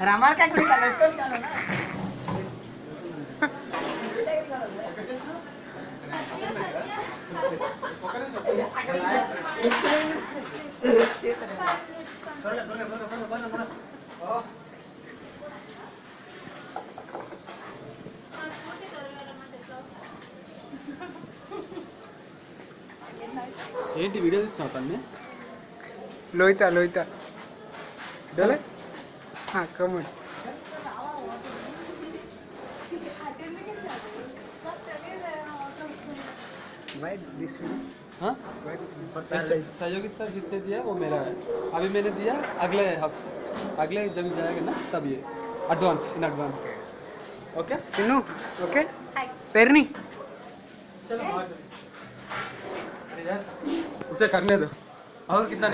రమాల్ కాకుండా కలెక్టర్ తొరలే తొరలే తొరలే ఏంటి వీడియో తీస్తున్నావు తన్ని लोहिता लोहिता डले हाँ कमेंट Why this one? हाँ Why सहयोगी सर जिसने दिया वो मेरा है अभी मैंने दिया अगले हफ्ते अगले जब जाएगा ना तब ये advance in advance okay Tinu, okay? Perni. उसे करने दो। और कितना